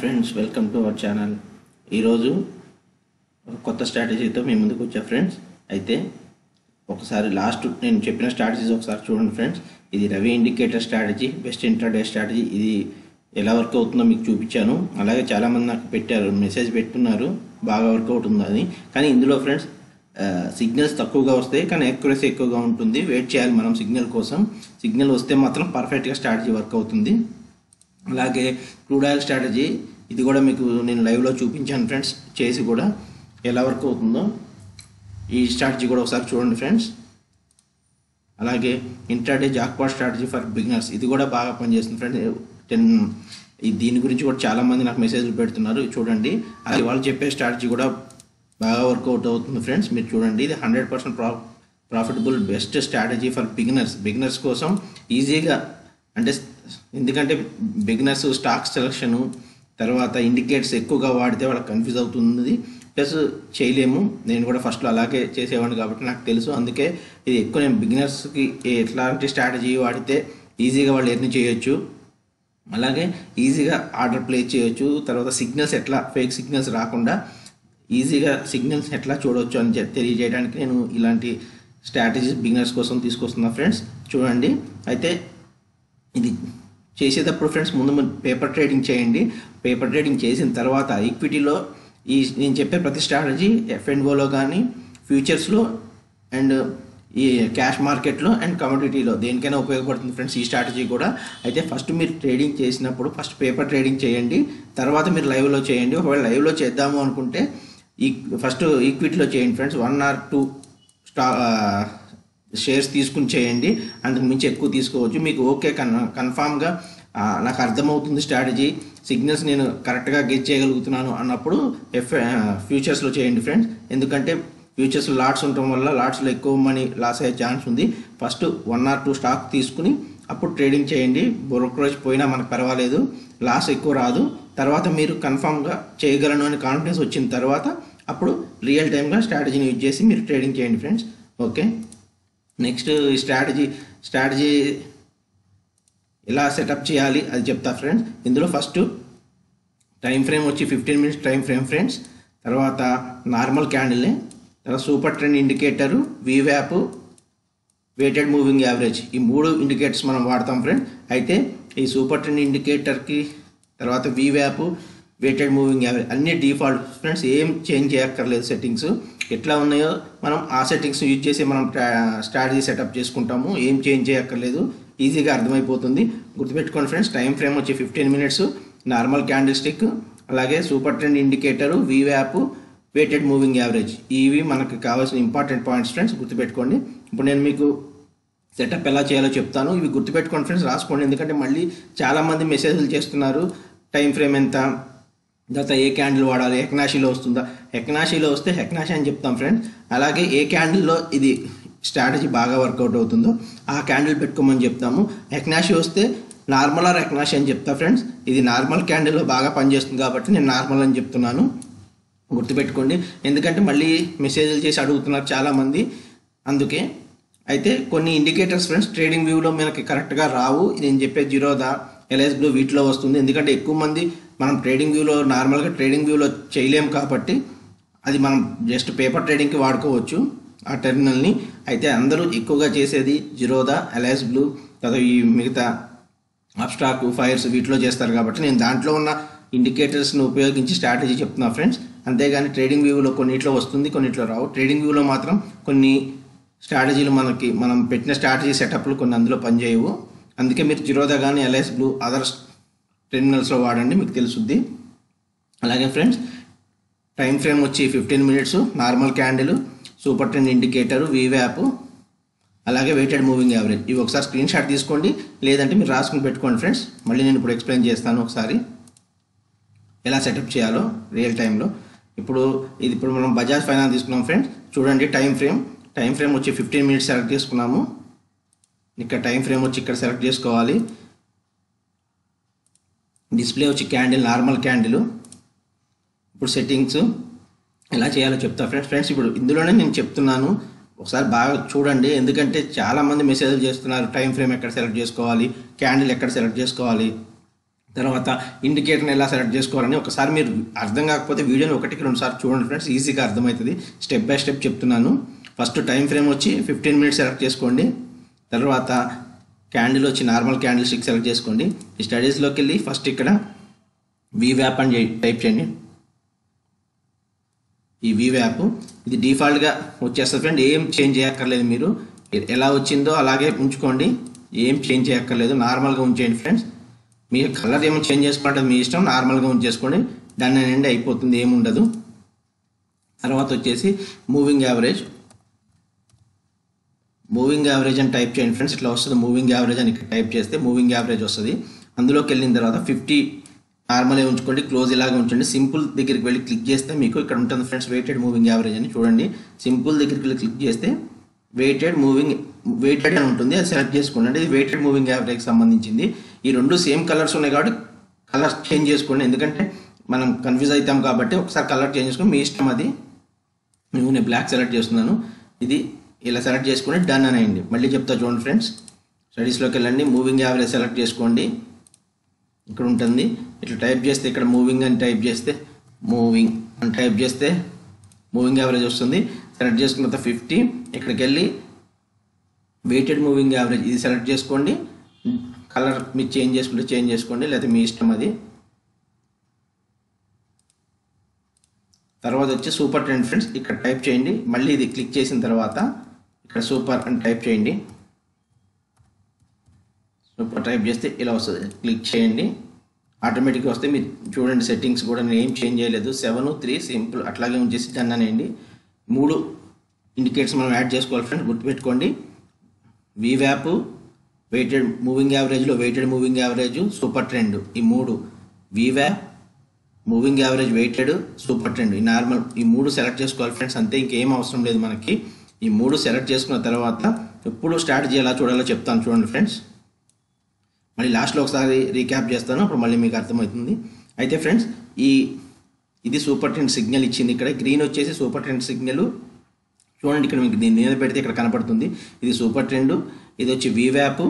Friends welcome to our channel ఈరోజు ఒక కొత్త స్ట్రాటజీతో మీ ముందుకు వచ్చా ఫ్రెండ్స్ అయితే ఒకసారి లాస్ట్ నేను చెప్పిన స్ట్రాటజీస్ ఒకసారి చూడండి ఫ్రెండ్స్ ఇది Ravi indicator strategy best intraday strategy ఇది ఎలా వర్క్ అవుతుందో మీకు చూపించాను. అలాగే చాలామంది నాకు పెట్టారు మెసేజ్ పెట్టున్నారు. బాగా వర్క్ అవుతుంది అని కానీ ఇందులో ఫ్రెండ్స్ సిగ్నల్స్ తక్కువగా వస్తాయి కానీ ఎక్యురసీ ఎక్కువగా ఉంటుంది. వెయిట్ చేయాలి మనం సిగ్నల్ కోసం. సిగ్నల్ వస్తే మాత్రం పర్ఫెక్ట్గా స్ట్రాటజీ వర్క్ అవుతుంది. అలాగే క్రూడ్ ఆయిల్ స్ట్రాటజీ ఇది కూడా మీకు నేను లైవ్లో చూపించాను ఫ్రెండ్స్ చేసి కూడా ఎలా వర్క్ అవుతుందో. ఈ స్ట్రాటజీ కూడా ఒకసారి చూడండి ఫ్రెండ్స్. అలాగే intraday jackpot strategy for beginners ఇది కూడా బాగా పనిచేస్తుంది ఫ్రెండ్స్. టెన్ దీని గురించి కూడా చాలామంది నాకు మెసేజ్లు పెడుతున్నారు చూడండి. అది వాళ్ళు చెప్పే స్ట్రాటజీ కూడా బాగా వర్కౌట్ అవుతుంది ఫ్రెండ్స్ మీరు చూడండి. ఇది hundred percent pro profitable best strategy for beginners. Beginners కోసం ఈజీగా అంటే ఎందుకంటే బిగినర్స్ స్టాక్ సెలక్షను తర్వాత ఇండికేటర్స్ ఎక్కువగా వాడితే వాళ్ళకి కన్ఫ్యూజ్ అవుతుంది. ప్లస్ చేయలేము. నేను కూడా ఫస్ట్లో అలాగే చేసేవాడిని కాబట్టి నాకు తెలుసు. అందుకే ఇది ఎక్కువ నేను బిగినర్స్కి ఎట్లాంటి స్ట్రాటజీ వాడితే ఈజీగా వాళ్ళు ఎర్న్ చేయొచ్చు. అలాగే ఈజీగా ఆర్డర్ ప్లేస్ చేయొచ్చు. తర్వాత సిగ్నల్స్ ఎట్లా ఫేక్ సిగ్నల్స్ రాకుండా ఈజీగా సిగ్నల్స్ ఎట్లా చూడవచ్చు అని తెలియజేయడానికి నేను ఇలాంటి స్ట్రాటజీస్ బిగినర్స్ కోసం తీసుకొస్తున్నా ఫ్రెండ్స్ చూడండి. అయితే ఇది చేసేటప్పుడు ఫ్రెండ్స్ ముందు పేపర్ ట్రేడింగ్ చేయండి. పేపర్ ట్రేడింగ్ చేసిన తర్వాత ఈక్విటీలో ఈ నేను చెప్పే ప్రతి స్ట్రాటజీ ఎఫ్ఎండ్ఓలో కానీ ఫ్యూచర్స్లో అండ్ ఈ క్యాష్ మార్కెట్లో అండ్ కమోడిటీలో దేనికైనా ఉపయోగపడుతుంది ఫ్రెండ్స్ ఈ స్ట్రాటజీ కూడా. అయితే ఫస్ట్ మీరు ట్రేడింగ్ చేసినప్పుడు ఫస్ట్ పేపర్ ట్రేడింగ్ చేయండి. తర్వాత మీరు లైవ్లో చేయండి. ఒకవేళ లైవ్లో చేద్దాము అనుకుంటే ఈ ఫస్ట్ ఈక్విటీలో చేయండి ఫ్రెండ్స్ వన్ ఆర్ టూ స్టా షేర్స్ తీసుకుని చేయండి. అంతకు మించి ఎక్కువ తీసుకోవచ్చు. మీకు ఓకే కన్ కన్ఫామ్గా నాకు అర్థమవుతుంది స్ట్రాటజీ. సిగ్నల్స్ నేను కరెక్ట్గా గెట్ చేయగలుగుతున్నాను అన్నప్పుడు ఎఫ్ ఫ్యూచర్స్లో చేయండి ఫ్రెండ్స్. ఎందుకంటే ఫ్యూచర్స్లో లాట్స్ ఉండటం వల్ల లాట్స్లో ఎక్కువ మనీ లాస్ అయ్యే ఛాన్స్ ఉంది. First one or two stock తీసుకుని అప్పుడు ట్రేడింగ్ చేయండి. బ్రోకరేజ్ పోయినా మనకు పర్వాలేదు. లాస్ ఎక్కువ రాదు. తర్వాత మీరు కన్ఫామ్గా చేయగలను అని కాన్ఫిడెన్స్ వచ్చిన తర్వాత అప్పుడు రియల్ టైమ్గా స్ట్రాటజీని యూజ్ చేసి మీరు ట్రేడింగ్ చేయండి ఫ్రెండ్స్. ఓకే? నెక్స్ట్ ఈ స్ట్రాటజీ స్ట్రాటజీ ఎలా సెటప్ చేయాలి అది చెప్తా ఫ్రెండ్స్. ఇందులో ఫస్ట్ టైం ఫ్రేమ్ వచ్చి fifteen minutes time frame friends. తర్వాత నార్మల్ క్యాండిల్ని తర్వాత సూపర్ ట్రెండ్ ఇండికేటరు వీవ్యాప్ వెయిటెడ్ మూవింగ్ యావరేజ్. ఈ మూడు ఇండికేటర్స్ మనం వాడతాం ఫ్రెండ్. అయితే ఈ సూపర్ ట్రెండ్ ఇండికేటర్కి తర్వాత వీవ్యాప్ వెయిటెడ్ మూవింగ్ యావరేజ్ అన్ని డిఫాల్ట్. ఫ్రెండ్స్ ఏం చేంజ్ చేయక్కర్లేదు సెట్టింగ్స్. ఎట్లా ఉన్నాయో మనం ఆ సెట్టింగ్స్ యూజ్ చేసి మనం స్ట్రాటజీ సెటప్ చేసుకుంటాము. ఏం చేంజ్ చేయక్కర్లేదు. ఈజీగా అర్థమైపోతుంది. గుర్తుపెట్టుకోండి ఫ్రెండ్స్ టైం ఫ్రేమ్ వచ్చి fifteen minutes normal candle stick అలాగే సూపర్ ట్రెండ్ ఇండికేటరు వీవ్యాప్ వెయిటెడ్ మూవింగ్ యావరేజ్ ఇవి మనకు కావాల్సిన ఇంపార్టెంట్ పాయింట్స్ ఫ్రెండ్స్ గుర్తుపెట్టుకోండి. ఇప్పుడు నేను మీకు సెటప్ ఎలా చేయాలో చెప్తాను. ఇవి గుర్తుపెట్టుకోండి ఫ్రెండ్స్ రాసుకోండి. ఎందుకంటే మళ్ళీ చాలామంది మెసేజ్లు చేస్తున్నారు. టైం ఫ్రేమ్ ఎంత? తర్వాత ఏ క్యాండిల్ వాడాలి? ఎక్నాషీలో వస్తుందా? ఎక్నాషీలో వస్తే ఎక్నాషీ అని చెప్తాం ఫ్రెండ్స్ అలాగే ఏ క్యాండిల్లో ఇది స్ట్రాటజీ బాగా వర్కౌట్ అవుతుందో ఆ క్యాండిల్ పెట్టుకోమని చెప్తాము. ఎక్నాషీ వస్తే నార్మల్ ఆర్ ఎక్నాషీ అని చెప్తా ఫ్రెండ్స్ ఇది నార్మల్ క్యాండిల్లో బాగా పనిచేస్తుంది కాబట్టి నేను నార్మల్ అని చెప్తున్నాను. గుర్తుపెట్టుకోండి. ఎందుకంటే మళ్ళీ మెసేజ్లు చేసి అడుగుతున్నారు చాలామంది. అందుకే అయితే కొన్ని ఇండికేటర్స్ ఫ్రెండ్స్ ట్రేడింగ్ వ్యూలో మనకి కరెక్ట్గా రావు. నేను చెప్పే జీరోదా ఎల్ఎస్ బ్లూ వీటిలో వస్తుంది. ఎందుకంటే ఎక్కువ మంది మనం ట్రేడింగ్ వ్యూలో నార్మల్గా ట్రేడింగ్ వ్యూలో చేయలేం కాబట్టి అది మనం జస్ట్ పేపర్ ట్రేడింగ్కి వాడుకోవచ్చు ఆ టెర్మినల్ని అయితే అందరూ ఎక్కువగా చేసేది జిరోదా ఎల్ఎస్ బ్లూ తర్వాత ఈ మిగతా అప్స్టాక్ ఫైర్స్ వీటిలో చేస్తారు కాబట్టి నేను దాంట్లో ఉన్న ఇండికేటర్స్ని ఉపయోగించి స్ట్రాటజీ చెప్తున్నా ఫ్రెండ్స్ అంతేగాని ట్రేడింగ్ వ్యూలో కొన్నిట్లో వస్తుంది కొన్నిట్లో రావు. ట్రేడింగ్ వ్యూలో మాత్రం కొన్ని స్ట్రాటజీలు మనకి మనం పెట్టిన స్ట్రాటజీ సెటప్లు కొన్ని అందులో పనిచేయవు. అందుకే మీరు జిరోదా కానీ ఎల్ఐస్ బ్లూ అదర్ టెర్మినల్స్లో వాడండి మీకు తెలుసుద్ది. అలాగే ఫ్రెండ్స్ టైం ఫ్రేమ్ వచ్చి fifteen minutes normal candle super trend indicator వీవ్యాప్ అలాగే వెయిటెడ్ మూవింగ్ యావరేజ్. ఇవి ఒకసారి స్క్రీన్ షాట్ తీసుకోండి లేదంటే మీరు రాసుకుని పెట్టుకోండి ఫ్రెండ్స్. మళ్ళీ నేను ఇప్పుడు ఎక్స్ప్లెయిన్ చేస్తాను ఒకసారి. ఎలా సెటప్ చేయాలో రియల్ టైంలో. ఇప్పుడు ఇది ఇప్పుడు మనం బజాజ్ ఫైనాన్స్ తీసుకున్నాం ఫ్రెండ్స్. చూడండి టైం ఫ్రేమ్. టైం ఫ్రేమ్ వచ్చి ఫిఫ్టీన్ మినిట్స్ సెలెక్ట్ చేసుకున్నాము. ఇక్కడ టైం ఫ్రేమ్ వచ్చి ఇక్కడ సెలెక్ట్ చేసుకోవాలి. డిస్ప్లే వచ్చి క్యాండిల్ నార్మల్ క్యాండిల్. ఇప్పుడు సెట్టింగ్స్ ఎలా చేయాలో చెప్తా ఫ్రెండ్స్. ఫ్రెండ్స్ ఇప్పుడు ఇందులోనే నేను చెప్తున్నాను. ఒకసారి బాగా చూడండి. ఎందుకంటే చాలామంది మెసేజ్లు చేస్తున్నారు టైం ఫ్రేమ్ ఎక్కడ సెలెక్ట్ చేసుకోవాలి? క్యాండిల్ ఎక్కడ సెలెక్ట్ చేసుకోవాలి? తర్వాత ఇండికేటర్ని ఎలా సెలెక్ట్ చేసుకోవాలని ఒకసారి మీరు అర్థం కాకపోతే వీడియోని ఒకటికి రెండు సార్లు చూడండి ఫ్రెండ్స్. ఈజీగా అర్థమవుతుంది. స్టెప్ బై స్టెప్ చెప్తున్నాను. ఫస్ట్ టైం ఫ్రేమ్ వచ్చి ఫిఫ్టీన్ మినిట్స్ సెలెక్ట్ చేసుకోండి. తర్వాత క్యాండిల్ వచ్చి నార్మల్ క్యాండిల్ స్టిక్ సెలెక్ట్ చేసుకోండి. ఈ స్టడీస్లోకి వెళ్ళి ఫస్ట్ ఇక్కడ వి వ్యాప్ అని టైప్ చేయండి. ఈ వి వ్యాప్ ఇది డిఫాల్ట్గా వచ్చేస్తుంది ఫ్రెండ్ ఏం చేంజ్ చేయక్కర్లేదు మీరు. ఎలా వచ్చిందో అలాగే ఉంచుకోండి. ఏం చేంజ్ చేయక్కర్లేదు. నార్మల్గా ఉంచేయండి ఫ్రెండ్స్ మీ కలర్ ఏమో చేంజ్ చేసుకుంటే మీ ఇష్టం. నార్మల్గా ఉంచేసుకోండి. దాని నుండి అయిపోతుంది. ఏముండదు తర్వాత వచ్చేసి మూవింగ్ యావరేజ్ మూవింగ్ యావరేజ్ అని టైప్ చేయండి ఫ్రెండ్స్ ఇట్లా వస్తుంది. మూవింగ్ యావరేజ్ అని ఇక్కడ టైప్ చేస్తే మూవింగ్ యావరేజ్ వస్తుంది. అందులోకి వెళ్ళిన తర్వాత ఫిఫ్టీ నార్మలే ఉంచుకోండి. క్లోజ్ ఇలాగే ఉంచండి. సింపుల్ దగ్గరికి వెళ్ళి క్లిక్ చేస్తే మీకు ఇక్కడ ఉంటుంది ఫ్రెండ్స్ వెయిటెడ్ మూవింగ్ యావరేజ్ అని చూడండి. సింపుల్ దగ్గరికి వెళ్ళి క్లిక్ చేస్తే వెయిటెడ్ మూవింగ్ వెయిటెడ్ అని ఉంటుంది. అది సెలెక్ట్ చేసుకోండి. అంటే ఇది వెయిటెడ్ మూవింగ్ యావరేజ్కి సంబంధించింది. ఈ రెండు సేమ్ కలర్స్ ఉన్నాయి కాబట్టి కలర్ చేంజ్ చేసుకోండి. ఎందుకంటే మనం కన్ఫ్యూజ్ అవుతాం కాబట్టి ఒకసారి కలర్ చేంజ్ చేసుకొని మీ ఇష్టం అది. నేను బ్లాక్ సెలెక్ట్ చేస్తున్నాను. ఇది ఇలా సెలెక్ట్ చేసుకొని డన్ అనేయండి. మళ్ళీ చెప్తా చూడండి ఫ్రెండ్స్ స్టడీస్లోకి వెళ్ళండి. మూవింగ్ యావరేజ్ సెలెక్ట్ చేసుకోండి. ఇక్కడ ఉంటుంది. ఇట్లా టైప్ చేస్తే ఇక్కడ మూవింగ్ అని టైప్ చేస్తే మూవింగ్ అని టైప్ చేస్తే మూవింగ్ యావరేజ్ వస్తుంది. సెలెక్ట్ చేసుకున్న తర్వాత ఫిఫ్టీ ఇక్కడికి వెళ్ళి వెయిటెడ్ మూవింగ్ యావరేజ్ ఇది సెలెక్ట్ చేసుకోండి. కలర్ మీరు చేంజ్ చేసుకుంటే చేంజ్ చేసుకోండి. లేకపోతే మీ ఇష్టం అది. తర్వాత వచ్చి సూపర్ ట్రెండ్ ఫ్రెండ్స్ ఇక్కడ టైప్ చేయండి. మళ్ళీ ఇది క్లిక్ చేసిన తర్వాత సూపర్ అని టైప్ చేయండి. సూపర్ టైప్ చేస్తే ఇలా వస్తుంది. క్లిక్ చేయండి. ఆటోమేటిక్గా వస్తే మీరు చూడండి సెట్టింగ్స్ కూడా నేను ఏం చేంజ్ చేయలేదు. Seven three simple. అట్లాగే ఉంచేసి అన్నానండి మూడు ఇండికేటర్స్ మనం యాడ్ చేసుకోవాలి ఫ్రెండ్స్. గుర్తుపెట్టుకోండి. వీవ్యాప్ weighted moving యావరేజ్లో weighted moving average super trend ఈ మూడు వీవ్యాప్ moving average weighted super trend ఈ నార్మల్ ఈ మూడు సెలెక్ట్ చేసుకోవాలి ఫ్రెండ్స్. అంతే ఇంకేం అవసరం లేదు మనకి. ఈ మూడు సెలెక్ట్ చేసుకున్న తర్వాత ఎప్పుడు స్టార్ట్ చేయాలా చూడాలో చెప్తాను చూడండి ఫ్రెండ్స్. మళ్ళీ లాస్ట్లో ఒకసారి రీక్యాప్ చేస్తాను అప్పుడు మళ్ళీ మీకు అర్థమవుతుంది. అయితే ఫ్రెండ్స్ ఈ ఇది సూపర్ ట్రెండ్ సిగ్నల్ ఇచ్చింది ఇక్కడ. గ్రీన్ వచ్చేసి సూపర్ ట్రెండ్ సిగ్నల్. చూడండి ఇక్కడ మీకు దీని మీద పెడితే ఇక్కడ కనపడుతుంది. ఇది సూపర్ ట్రెండ్ ఇది వచ్చి వీవ్యాప్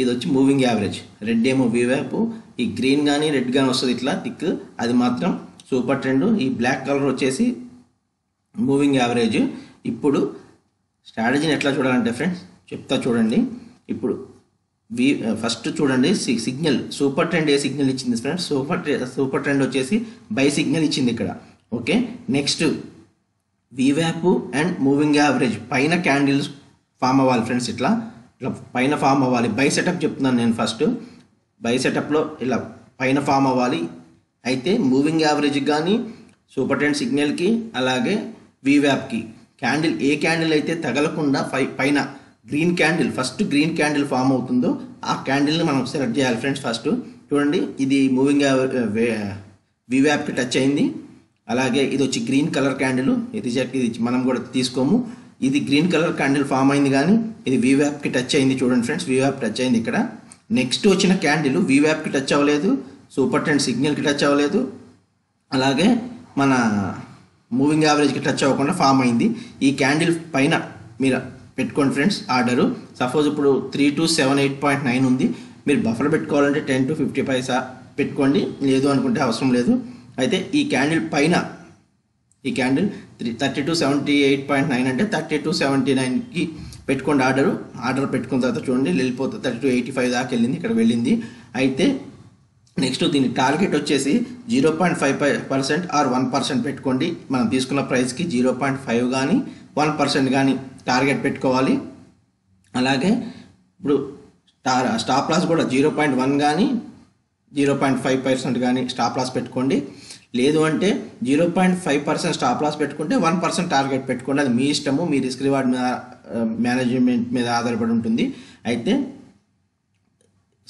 ఇది వచ్చి మూవింగ్ యావరేజ్. రెడ్ ఏమో వీవ్యాప్ ఈ గ్రీన్ కానీ రెడ్ కానీ వస్తుంది ఇట్లా థిక్. అది మాత్రం సూపర్ ట్రెండ్ ఈ బ్లాక్ కలర్ వచ్చేసి మూవింగ్ యావరేజ్. ఇప్పుడు స్ట్రాటజీని ఎట్లా చూడాలంటే ఫ్రెండ్స్ చెప్తా చూడండి. ఇప్పుడు వి ఫస్ట్ చూడండి సి- సిగ్నల్ సూపర్ ట్రెండ్ ఏ సిగ్నల్ ఇచ్చింది ఫ్రెండ్స్ సూపర్ సూపర్ ట్రెండ్ వచ్చేసి బై సిగ్నల్ ఇచ్చింది ఇక్కడ. ఓకే నెక్స్ట్ వివ్యాప్ అండ్ మూవింగ్ యావరేజ్ పైన క్యాండిల్స్ ఫామ్ అవ్వాలి ఫ్రెండ్స్ ఇట్లా. ఇట్లా పైన ఫామ్ అవ్వాలి. బై సెటప్ చెప్తున్నాను నేను ఫస్ట్ బై సెటప్లో ఇలా పైన ఫామ్ అవ్వాలి. అయితే మూవింగ్ యావరేజ్కి కానీ సూపర్ ట్రెండ్ సిగ్నల్కి అలాగే వివ్యాప్కి క్యాండిల్ ఏ క్యాండిల్ అయితే తగలకుండా పై పైన green candle first green candle form అవుతుందో ఆ క్యాండిల్ని మనం సెలెక్ట్ చేయాలి ఫ్రెండ్స్ ఫస్ట్. చూడండి ఇది మూవింగ్ వివ్యాప్కి టచ్ అయింది. అలాగే ఇది వచ్చి గ్రీన్ కలర్ క్యాండిల్ ఇది చెక్ ఇది మనం కూడా తీసుకోము. ఇది గ్రీన్ కలర్ క్యాండిల్ ఫామ్ అయింది కానీ ఇది వివ్యాప్కి టచ్ అయింది చూడండి ఫ్రెండ్స్ వివ్యాప్ టచ్ అయింది ఇక్కడ. నెక్స్ట్ వచ్చిన క్యాండిల్ వివ్యాప్కి టచ్ అవ్వలేదు సూపర్ టెన్ సిగ్నల్కి టచ్ అవ్వలేదు. అలాగే మన మూవింగ్ యావరేజ్కి టచ్ అవ్వకుండా ఫామ్ అయింది. ఈ క్యాండిల్ పైన మీరు పెట్టుకోండి ఫ్రెండ్స్ ఆర్డరు సపోజ్ ఇప్పుడు three two seven eight point nine ఉంది. మీరు బఫర్ పెట్టుకోవాలంటే టెన్ టు ఫిఫ్టీ పైసా పెట్టుకోండి. లేదు అనుకుంటే అవసరం లేదు. అయితే ఈ క్యాండిల్ పైన ఈ candle three thirty two seventy eight point nine అంటే థర్టీ టు సెవెంటీ నైన్కి పెట్టుకోండి ఆర్డరు ఆర్డర్ పెట్టుకున్న తర్వాత చూడండి వెళ్ళిపోతుంది థర్టీ టు ఎయిటీ ఫైవ్ దాకా వెళ్ళింది ఇక్కడ వెళ్ళింది. అయితే నెక్స్ట్ దీని టార్గెట్ వచ్చేసి zero point five percent or one percent పెట్టుకోండి. మనం తీసుకున్న ప్రైస్కి జీరో పాయింట్ ఫైవ్ కానీ వన్ పర్సెంట్ కానీ టార్గెట్ పెట్టుకోవాలి. అలాగే ఇప్పుడు స్టా స్టాప్ లాస్ కూడా జీరో పాయింట్ వన్ కానీ జీరో పాయింట్ ఫైవ్ పర్సెంట్ కానీ స్టాప్ లాస్ పెట్టుకోండి. లేదు అంటే zero point five percent stop loss పెట్టుకుంటే వన్ పర్సెంట్ టార్గెట్ పెట్టుకోండి. అది మీ ఇష్టము మీ రిస్క్ రివార్డ్ మీద మేనేజ్మెంట్ మీద ఆధారపడి ఉంటుంది. అయితే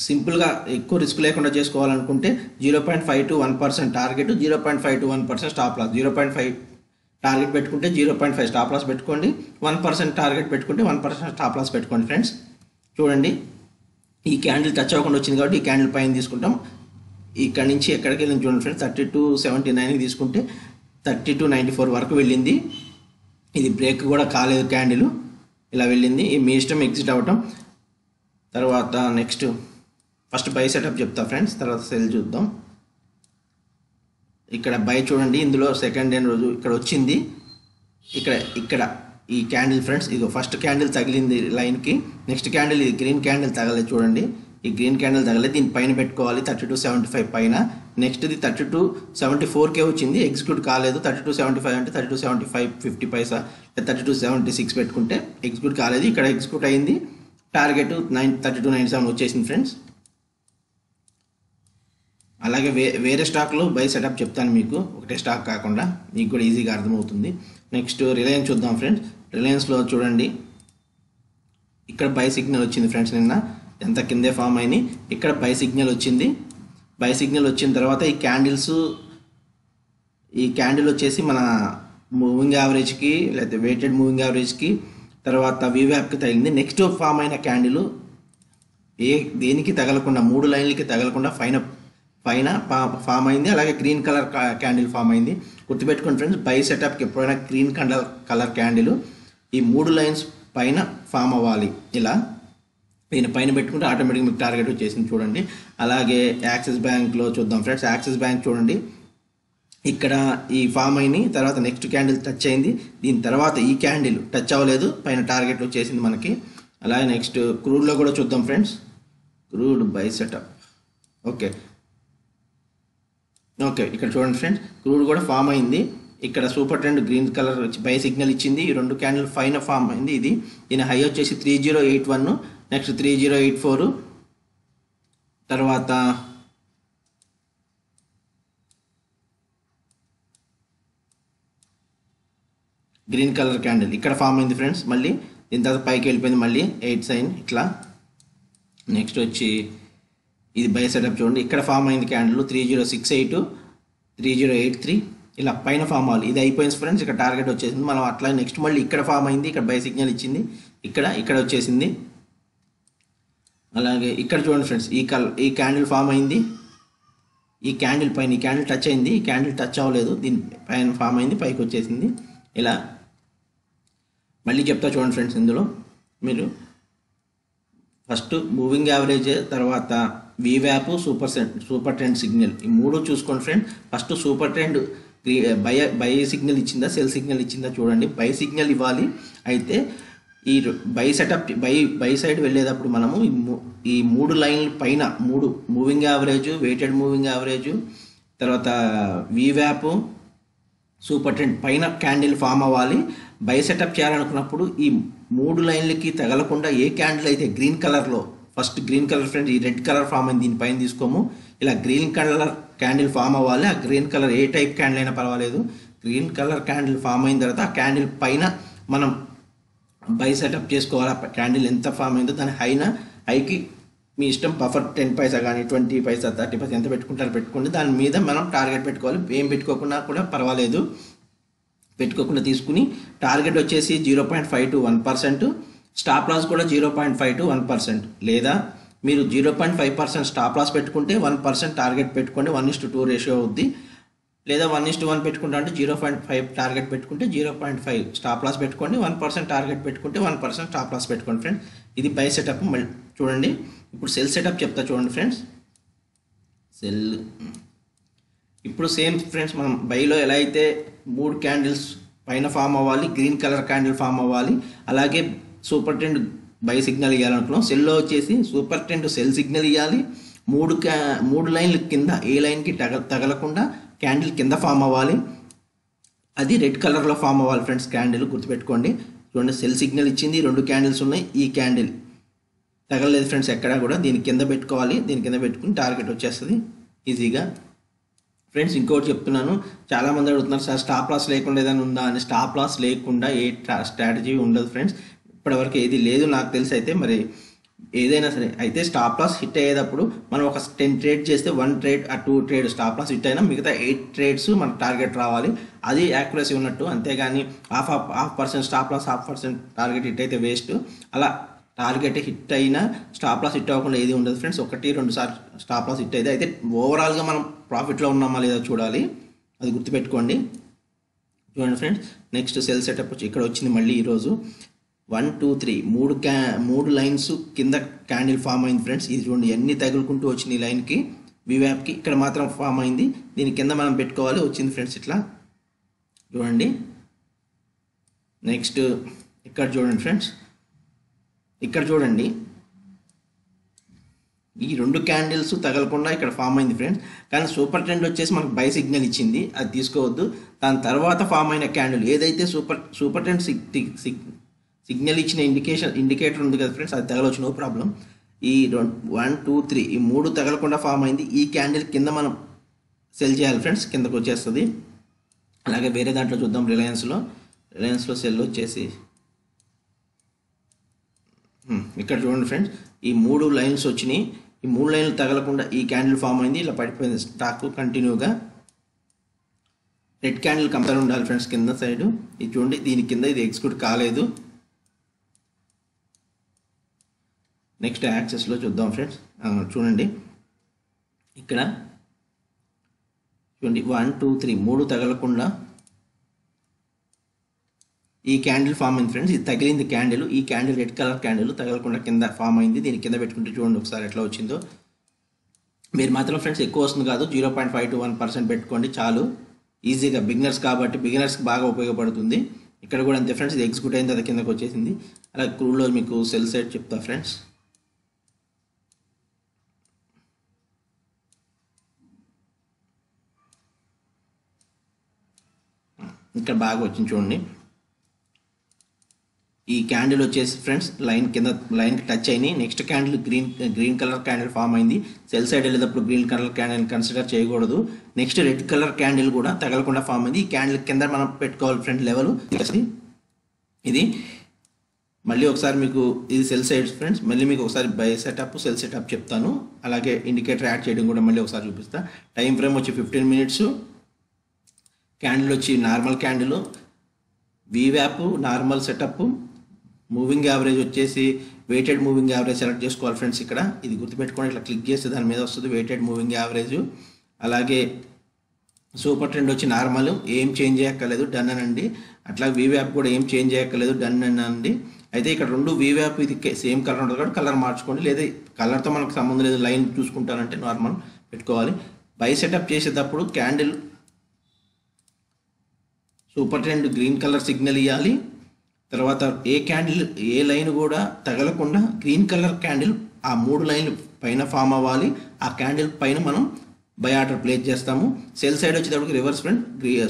సింపుల్గా ఎక్కువ రిస్క్ లేకుండా చేసుకోవాలనుకుంటే zero point five to one percent target zero point five to one percent stop loss. Zero point five target పెట్టుకుంటే zero point five stop loss పెట్టుకోండి. వన్ పర్సెంట్ టార్గెట్ పెట్టుకుంటే వన్ పర్సెంట్ స్టాప్ లాస్ పెట్టుకోండి friends. చూడండి. ఈ candle touch అవ్వకుండా వచ్చింది కాబట్టి ఈ క్యాండిల్ పైన తీసుకుంటాం. ఇక్కడ నుంచి ఎక్కడికి వెళ్ళింది చూడండి ఫ్రెండ్స్. థర్టీ టు సెవెంటీ నైన్కి తీసుకుంటే థర్టీ టు నైంటీ ఫోర్ వరకు వెళ్ళింది. ఇది బ్రేక్ కూడా కాలేదు క్యాండిల్. ఇలా వెళ్ళింది. మీ ఇష్టం ఎగ్జిట్ అవ్వటం. తర్వాత నెక్స్ట్ ఫస్ట్ బై సెటప్ చెప్తా ఫ్రెండ్స్ తర్వాత సెల్ చూద్దాం. ఇక్కడ బై చూడండి ఇందులో సెకండ్ డే రోజు ఇక్కడ వచ్చింది. ఇక్కడ ఇక్కడ ఈ క్యాండిల్ ఫ్రెండ్స్ ఇదిగో ఫస్ట్ క్యాండిల్ తగిలింది లైన్కి నెక్స్ట్ క్యాండిల్ ఇది గ్రీన్ క్యాండిల్ తగలేదు చూడండి. ఈ గ్రీన్ క్యాండిల్ తగలేదు దీని పైన పెట్టుకోవాలి థర్టీ టూ సెవెంటీ ఫైవ్ పైన. నెక్స్ట్ది థర్టీ టూ సెవెంటీ ఫోర్కే వచ్చింది ఎగ్జిక్యూట్ కాలేదు థర్టీ టూ సెవెంటీ ఫైవ్ అంటే thirty two seventy five fifty పైసా థర్టీ టూ సెవెంటీ సిక్స్ పెట్టుకుంటే ఎగ్జిక్యూట్ కాలేదు ఇక్కడ ఎగ్జిక్యూట్ అయింది. Target nine thirty two nine seven వచ్చేసింది ఫ్రెండ్స్. అలాగే వే వేరే స్టాక్లో బై సెటప్ చెప్తాను మీకు. ఒకటే స్టాక్ కాకుండా మీకు కూడా ఈజీగా అర్థమవుతుంది. నెక్స్ట్ రిలయన్స్ చూద్దాం ఫ్రెండ్స్. రిలయన్స్లో చూడండి. ఇక్కడ బై సిగ్నల్ వచ్చింది ఫ్రెండ్స్ నిన్న. ఎంత కిందే ఫామ్ అయింది. ఇక్కడ బై సిగ్నల్ వచ్చింది. బై సిగ్నల్ వచ్చిన తర్వాత ఈ క్యాండిల్స్ ఈ క్యాండిల్ వచ్చేసి మన మూవింగ్ యావరేజ్కి లేకపోతే వెయిటెడ్ మూవింగ్ యావరేజ్కి తర్వాత వివ్యాప్కి తగిలింది. నెక్స్ట్ ఫామ్ అయిన క్యాండిల్ ఏ దేనికి తగలకుండా మూడు లైన్లకి తగలకుండా పైన పైన ఫామ్ అయింది. అలాగే గ్రీన్ కలర్ క్యాండిల్ ఫామ్ అయింది. గుర్తుపెట్టుకోండి ఫ్రెండ్స్ బై సెటప్కి ఎప్పుడైనా గ్రీన్ కలర్ కలర్ క్యాండిల్ ఈ మూడు లైన్స్ పైన ఫామ్ అవ్వాలి. ఇలా దీని పైన పెట్టుకుంటే ఆటోమేటిక్ మీకు టార్గెట్ వచ్చేసింది చూడండి. అలాగే యాక్సిస్ బ్యాంక్లో చూద్దాం ఫ్రెండ్స్. యాక్సిస్ బ్యాంక్ చూడండి. ఇక్కడ ఈ ఫామ్ అయిన తర్వాత నెక్స్ట్ క్యాండిల్ టచ్ అయింది. దీని తర్వాత ఈ క్యాండిల్ టచ్ అవ్వలేదు. పైన టార్గెట్ వచ్చేసింది మనకి. అలాగే నెక్స్ట్ క్రూడ్లో కూడా చూద్దాం friends. Crude buy setup okay. Okay ఇక్కడ చూడండి ఫ్రెండ్స్. క్రూడ్ కూడా ఫామ్ అయింది. ఇక్కడ సూపర్ ట్రెండ్ గ్రీన్ కలర్ వచ్చి బై సిగ్నల్ ఇచ్చింది. ఈ రెండు క్యాండిల్ పైన ఫామ్ అయింది ఇది. దీని హై వచ్చేసి three zero eight one next three zero eight four. తర్వాత గ్రీన్ కలర్ క్యాండిల్. ఇక్కడ ఫామ్ అయింది ఫ్రెండ్స్ మళ్ళీ. దీని తర్వాత పైకి వెళ్ళిపోయింది మళ్ళీ ఎయిట్ సైన్ ఇట్లా. నెక్స్ట్ వచ్చి ఇది బై సెటప్ చూడండి. ఇక్కడ ఫామ్ అయింది candle three zero six eight three zero eight three ఇలా పైన ఫామ్ అవ్వాలి. ఇది అయిపోయింది ఫ్రెండ్స్ ఇక్కడ టార్గెట్ వచ్చేసింది. మనం అట్లా నెక్స్ట్ మళ్ళీ ఇక్కడ ఫామ్ అయింది. ఇక్కడ బై సిగ్నల్ ఇచ్చింది. ఇక్కడ ఇక్కడ వచ్చేసింది. అలాగే ఇక్కడ చూడండి ఫ్రెండ్స్ ఈ కల్ ఈ క్యాండిల్ ఫామ్ అయింది. ఈ క్యాండిల్ పైన ఈ క్యాండిల్ టచ్ అయింది. ఈ క్యాండిల్ టచ్ అవ్వలేదు. దీని పైన ఫామ్ అయింది. పైకి వచ్చేసింది. ఇలా మళ్ళీ చెప్తా చూడండి ఫ్రెండ్స్ ఇందులో. మీరు ఫస్ట్ మూవింగ్ యావరేజ్ తర్వాత వీవ్యాప్ సూపర్ సూపర్ ట్రెండ్ సిగ్నల్ ఈ మూడు చూసుకోండి friend first super trend buy buy signal ఇచ్చిందా సెల్ సిగ్నల్ ఇచ్చిందా చూడండి. బై సిగ్నల్ ఇవ్వాలి. అయితే ఈ buy setup buy buy side వెళ్ళేటప్పుడు మనము ఈ మూడు లైన్ల పైన మూడు moving average weighted moving average తర్వాత వీవ్యాప్ సూపర్ ట్రెండ్ పైన క్యాండిల్ ఫామ్ అవ్వాలి. బై సెటప్ చేయాలనుకున్నప్పుడు ఈ మూడు లైన్లకి తగలకుండా ఏ క్యాండిల్ అయితే గ్రీన్ కలర్లో ఫస్ట్ గ్రీన్ కలర్ ఫ్రెండ్ ఈ రెడ్ కలర్ ఫామ్ అయింది దీనిపైన తీసుకోము. ఇలా గ్రీన్ కలర్ క్యాండిల్ ఫామ్ అవ్వాలి. ఆ గ్రీన్ కలర్ ఏ టైప్ క్యాండిల్ అయినా పర్వాలేదు. గ్రీన్ కలర్ క్యాండిల్ ఫామ్ అయిన తర్వాత ఆ క్యాండిల్ పైన మనం బై సెటప్ చేసుకోవాలి. ఆ క్యాండిల్ ఎంత ఫామ్ అయిందో దాని హైన హైకి మీ ఇష్టం బఫర్ టెన్ పైసా కానీ ట్వంటీ పైసా థర్టీ పైసా ఎంత పెట్టుకుంటారో పెట్టుకోండి. దాని మీద మనం టార్గెట్ పెట్టుకోవాలి. ఏం పెట్టుకోకుండా కూడా పర్వాలేదు. పెట్టుకోకుండా తీసుకుని టార్గెట్ వచ్చేసి zero point five to one percent. Stop loss కూడా zero point five to one percent లేదా మీరు zero point five percent stop loss పెట్టుకుంటే వన్ పర్సెంట్ టార్గెట్ పెట్టుకోండి one is to two ratio అవుద్ది. లేదా వన్ ఇస్ టు వన్ పెట్టుకుంటా అంటే zero point five target పెట్టుకుంటే zero point five stop loss పెట్టుకోండి వన్ పర్సెంట్ టార్గెట్ పెట్టుకుంటే వన్ పర్సెంట్ స్టాప్ లాస్ పెట్టుకోండి ఫ్రెండ్స్ ఇది బై సెటప్ మళ్ళీ చూడండి. ఇప్పుడు సెల్ సెటప్ చెప్తా చూడండి ఫ్రెండ్స్ సెల్ ఇప్పుడు సేమ్ ఫ్రెండ్స్ మనం బైలో ఎలా అయితే మూడు క్యాండిల్స్ పైన ఫామ్ అవ్వాలి గ్రీన్ కలర్ క్యాండిల్ ఫామ్ అవ్వాలి అలాగే సూపర్ టెండ్ బై సిగ్నల్ ఇవ్వాలనుకున్నాం సెల్లో వచ్చేసి సూపర్ టెండ్ సెల్ సిగ్నల్ ఇవ్వాలి మూడు క్యా మూడు లైన్ల కింద ఏ లైన్కి తగ తగలకుండా క్యాండిల్ కింద ఫామ్ అవ్వాలి. అది రెడ్ కలర్లో ఫామ్ అవ్వాలి ఫ్రెండ్స్ క్యాండిల్ గుర్తుపెట్టుకోండి. రెండు సెల్ సిగ్నల్ ఇచ్చింది రెండు క్యాండిల్స్ ఉన్నాయి. ఈ క్యాండిల్ తగలలేదు ఫ్రెండ్స్ ఎక్కడా కూడా. దీని కింద పెట్టుకోవాలి. దీని కింద పెట్టుకుని టార్గెట్ వచ్చేస్తుంది. ఈజీగా. ఫ్రెండ్స్ ఇంకోటి చెప్తున్నాను. చాలా మంది అడుగుతున్నారు సార్ స్టాప్ లాస్ లేకుండా ఏదైనా ఉందా? అని స్టాప్ లాస్ లేకుండా ఏ స్ట్రాటజీ ఉండదు ఫ్రెండ్స్. ఇప్పటివరకు ఏది లేదు నాకు తెలిసి అయితే మరి ఏదైనా సరే. అయితే స్టాప్ లాస్ హిట్ అయ్యేటప్పుడు మనం ఒక టెన్ ట్రేడ్ చేస్తే వన్ ట్రేడ్ ఆ two trade stop loss hit అయినా మిగతా ఎయిట్ ట్రేడ్స్ మన టార్గెట్ రావాలి. అది యాక్యురసీ ఉన్నట్టు అంతేగాని half half half percent stop loss half percent target hit అయితే వేస్ట్ అలా టార్గెట్ హిట్ అయినా స్టాప్ లాస్ హిట్ అవ్వకుండా ఏది ఉండదు ఫ్రెండ్స్ ఒకటి రెండు సార్లు స్టాప్ లాస్ హిట్ అయితే. అయితే ఓవరాల్గా మనం ప్రాఫిట్లో ఉన్నామా లేదా చూడాలి. అది గుర్తుపెట్టుకోండి. చూడండి ఫ్రెండ్స్ నెక్స్ట్ సెల్ సెటప్ ఇక్కడ వచ్చింది మళ్ళీ ఈరోజు. వన్ టూ త్రీ మూడు క్యా మూడు లైన్స్ కింద క్యాండిల్ ఫామ్ అయింది ఫ్రెండ్స్ ఇది చూడండి అన్ని తగులుకుంటూ వచ్చింది ఈ లైన్కి వివ్యాప్కి ఇక్కడ మాత్రం ఫామ్ అయింది. దీని కింద మనం పెట్టుకోవాలి వచ్చింది ఫ్రెండ్స్ ఇట్లా. చూడండి. నెక్స్ట్ ఇక్కడ చూడండి ఫ్రెండ్స్ ఇక్కడ చూడండి. ఈ రెండు క్యాండిల్స్ తగలకుండా ఇక్కడ ఫామ్ అయింది ఫ్రెండ్స్ కానీ సూపర్ ట్రెండ్ వచ్చేసి మనకు బై సిగ్నల్ ఇచ్చింది. అది తీసుకోవద్దు. దాని తర్వాత ఫామ్ అయిన క్యాండిల్ ఏదైతే సూపర్ సూపర్ ట్రెండ్ సిగ్నల్ ఇచ్చిన ఇండికేషన్ ఇండికేటర్ ఉంది కదా ఫ్రెండ్స్ అది తగలవచ్చు నో ప్రాబ్లం ఈ వన్ టూ త్రీ ఈ మూడు తగలకుండా ఫామ్ అయింది. ఈ క్యాండిల్ కింద మనం సెల్ చేయాలి ఫ్రెండ్స్ కిందకు వచ్చేస్తుంది. అలాగే వేరే దాంట్లో చూద్దాం రిలయన్స్లో రిలయన్స్లో సెల్ వచ్చేసి ఇక్కడ చూడండి ఫ్రెండ్స్ ఈ మూడు లైన్స్ వచ్చినాయి. ఈ మూడు లైన్లు తగలకుండా ఈ క్యాండిల్ ఫామ్ అయింది. ఇలా పడిపోయింది స్టాక్ కంటిన్యూగా రెడ్ క్యాండిల్ కంపేర్ ఉండాలి ఫ్రెండ్స్ కింద సైడ్ ఇది చూడండి దీని కింద ఇది ఎగ్జిక్యూట్ కాలేదు. నెక్స్ట్ యాక్సెస్లో చూద్దాం ఫ్రెండ్స్. చూడండి. ఇక్కడ చూడండి. వన్ టూ త్రీ మూడు తగలకుండా ఈ క్యాండిల్ ఫామ్ అయింది ఫ్రెండ్స్. ఇది తగిలింది క్యాండిల్. ఈ క్యాండిల్ రెడ్ కలర్ క్యాండిల్ తగలకుండా కింద ఫామ్ అయింది. దీని కింద పెట్టుకుంటే చూడండి ఒకసారి ఎట్లా వచ్చిందో. మీరు మాత్రం ఫ్రెండ్స్ ఎక్కువ వస్తుంది కాదు zero point five to one percent పెట్టుకోండి చాలు. ఈజీగా బిగినర్స్ కాబట్టి బిగినర్స్కి బాగా ఉపయోగపడుతుంది. ఇక్కడ కూడా అంతే ఫ్రెండ్స్ ఇది ఎగ్జిక్యూట్ అయింది అది కిందకు వచ్చేసింది. అలా క్రూడ్లో మీకు సెల్ సైడ్ చెప్తా ఫ్రెండ్స్. ఇక్కడ బాగా వచ్చింది చూడండి. ఈ క్యాండిల్ వచ్చేసి ఫ్రెండ్స్ లైన్ కింద లైన్కి టచ్ అయినాయి. Next candle green green colour candle form అయింది. సెల్ సైడ్ వెళ్ళేటప్పుడు గ్రీన్ కలర్ క్యాండిల్ కన్సిడర్ చేయకూడదు. నెక్స్ట్ రెడ్ కలర్ క్యాండిల్ కూడా తగలకుండా ఫామ్ అయింది. ఈ క్యాండిల్ కింద మనం పెట్టుకోవాలి ఫ్రెండ్ లెవెల్. ఇది. మళ్ళీ ఒకసారి మీకు ఇది సెల్ సైడ్ ఫ్రెండ్స్ మళ్ళీ మీకు ఒకసారి బై సెటప్ సెల్ సెటప్ చెప్తాను. అలాగే ఇండికేటర్ యాడ్ చేయడం కూడా మళ్ళీ ఒకసారి చూపిస్తా. టైం ఫ్రేమ్ వచ్చి ఫిఫ్టీన్ మినిట్స్. క్యాండిల్ వచ్చి నార్మల్ క్యాండిల్ వీవ్యాప్ నార్మల్ సెటప్ మూవింగ్ యావరేజ్ వచ్చేసి వెయిటెడ్ మూవింగ్ యావరేజ్ సెలెక్ట్ చేసుకోవాలి ఫ్రెండ్స్ ఇక్కడ. ఇది గుర్తుపెట్టుకొని ఇట్లా క్లిక్ చేస్తే దాని మీద వస్తుంది వెయిటెడ్ మూవింగ్ యావరేజ్. అలాగే సూపర్ ట్రెండ్ వచ్చి నార్మల్ ఏం చేంజ్ చేయక్కర్లేదు డన్ అనండి అట్లా వీవ్యాప్ కూడా ఏం చేంజ్ చేయక్కర్లేదు డన్ అనండి అయితే ఇక్కడ రెండు వీవ్యాప్ ఇది సేమ్ కలర్ ఉంటుంది కాబట్టి కలర్ మార్చుకోండి. లేదా కలర్తో మనకు సంబంధం లేదు లైన్ చూసుకుంటానంటే నార్మల్ పెట్టుకోవాలి. బై సెటప్ చేసేటప్పుడు candle super trend green colour signal ఇవ్వాలి తర్వాత ఏ క్యాండిల్ ఏ లైన్ కూడా తగలకుండా గ్రీన్ కలర్ క్యాండిల్ ఆ మూడు లైన్లు పైన ఫామ్ అవ్వాలి. ఆ క్యాండిల్ పైన మనం బై ఆర్డర్ ప్లేస్ చేస్తాము. సెల్ సైడ్ వచ్చేటప్పటికి reverse front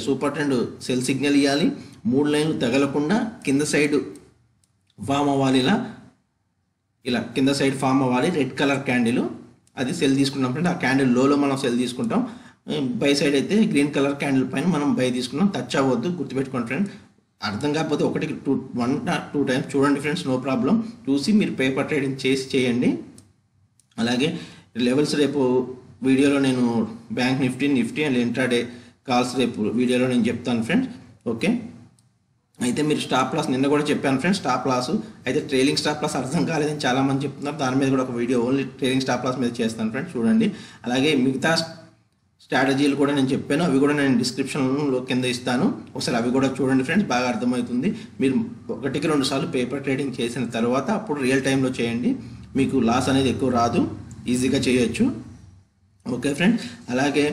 super trend sell signal ఇవ్వాలి మూడు లైన్లు తగలకుండా కింద సైడ్ ఫామ్ అవ్వాలి ఇలా. ఇలా కింద సైడ్ ఫామ్ అవ్వాలి. Red colour candle. అది సెల్ తీసుకున్నాం ఫ్రెండ్ ఆ క్యాండిల్ లోలో మనం సెల్ తీసుకుంటాం. బై సైడ్ అయితే గ్రీన్ కలర్ క్యాండిల్ పైన మనం బై తీసుకున్నాం. టచ్ అవ్వద్దు గుర్తుపెట్టుకోండి ఫ్రెండ్ అర్థం కాకపోతే ఒకటి టూ వన్ టూ టైమ్స్ చూడండి ఫ్రెండ్స్ నో ప్రాబ్లం చూసి మీరు పేపర్ ట్రేడింగ్ చేసి చేయండి. అలాగే లెవెల్స్ రేపు వీడియోలో నేను Bank Nifty Nifty and intraday calls రేపు వీడియోలో నేను చెప్తాను ఫ్రెండ్స్ ఓకే అయితే మీరు స్టాప్ లాస్ నిన్న కూడా చెప్పాను ఫ్రెండ్స్ స్టాప్ లాస్ అయితే ట్రైలింగ్ స్టాప్ లాస్ అర్థం కాలేదని చాలా మంది చెప్తున్నారు. దాని మీద కూడా ఒక video only trailing stop loss మీద చేస్తాను ఫ్రెండ్స్ చూడండి. అలాగే మిగతా స్ట్రాటజీలు కూడా నేను చెప్పాను. అవి కూడా నేను డిస్క్రిప్షన్లో కింద ఇస్తాను. ఒకసారి అవి కూడా చూడండి ఫ్రెండ్స్ బాగా అర్థమవుతుంది. మీరు ఒకటికి రెండు సార్లు పేపర్ ట్రేడింగ్ చేసిన తర్వాత అప్పుడు రియల్ టైంలో చేయండి. మీకు లాస్ అనేది ఎక్కువ రాదు. ఈజీగా చేయొచ్చు. ఓకే ఫ్రెండ్ అలాగే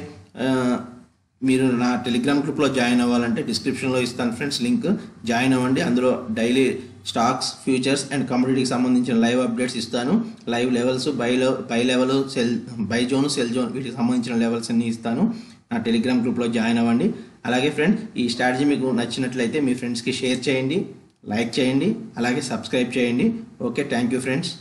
మీరు నా టెలిగ్రామ్ గ్రూప్లో జాయిన్ అవ్వాలంటే డిస్క్రిప్షన్లో ఇస్తాను ఫ్రెండ్స్ లింక్ జాయిన్ అవ్వండి. అందులో డైలీ స్టాక్స్ ఫ్యూచర్స్ అండ్ కమ్యూనిటీకి సంబంధించిన లైవ్ అప్డేట్స్ ఇస్తాను. Live levels buy buy level sell buy zone sell zone వీటికి సంబంధించిన లెవెల్స్ అన్ని ఇస్తాను. నా టెలిగ్రామ్ గ్రూప్లో జాయిన్ అవ్వండి. అలాగే ఫ్రెండ్ ఈ స్ట్రాటజీ మీకు నచ్చినట్లయితే మీ ఫ్రెండ్స్కి షేర్ చేయండి లైక్ చేయండి అలాగే సబ్స్క్రైబ్ చేయండి. Okay thank you friends.